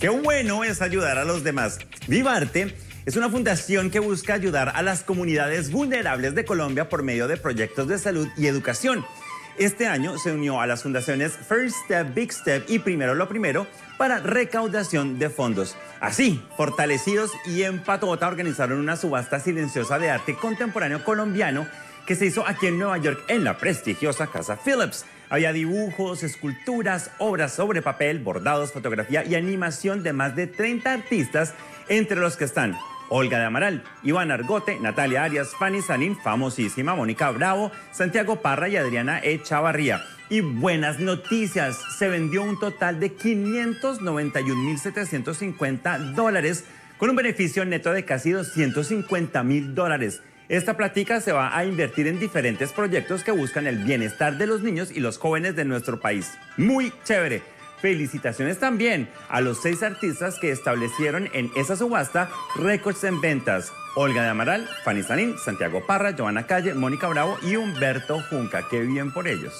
Qué bueno es ayudar a los demás. Vivarte es una fundación que busca ayudar a las comunidades vulnerables de Colombia por medio de proyectos de salud y educación. Este año se unió a las fundaciones First Step, Big Step y Primero lo Primero para recaudación de fondos. Así, fortalecidos y en Patota organizaron una subasta silenciosa de arte contemporáneo colombiano que se hizo aquí en Nueva York en la prestigiosa Casa Phillips. Había dibujos, esculturas, obras sobre papel, bordados, fotografía y animación de más de 30 artistas, entre los que están Olga de Amaral, Iván Argote, Natalia Arias, Fanny Sanín, famosísima, Mónica Bravo, Santiago Parra y Adriana Echavarría. Y buenas noticias, se vendió un total de 591.750 dólares con un beneficio neto de casi 250 mil dólares. Esta plática se va a invertir en diferentes proyectos que buscan el bienestar de los niños y los jóvenes de nuestro país. Muy chévere. Felicitaciones también a los seis artistas que establecieron en esa subasta récords en ventas. Olga de Amaral, Fanny Sanín, Santiago Parra, Joana Calle, Mónica Bravo y Humberto Junca. Qué bien por ellos.